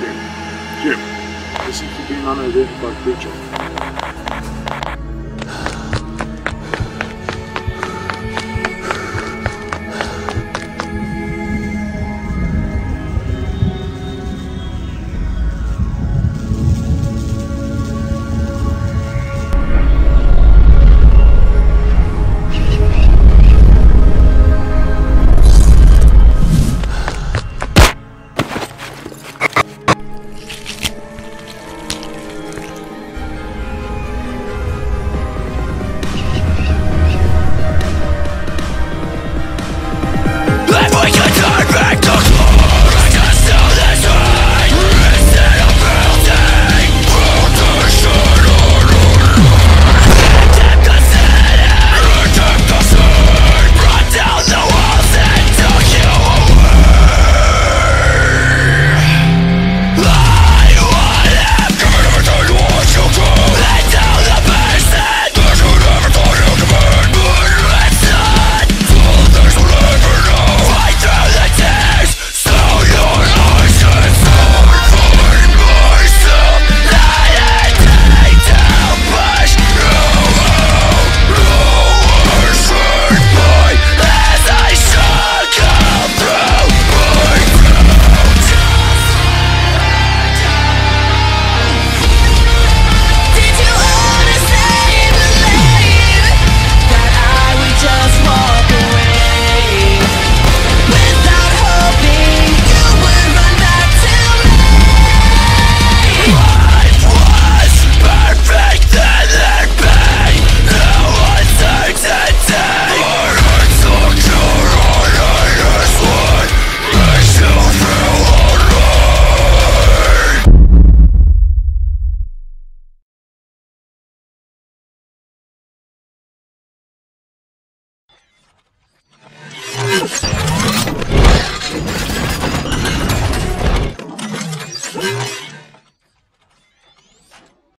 Jim, this is for being unidentified creature.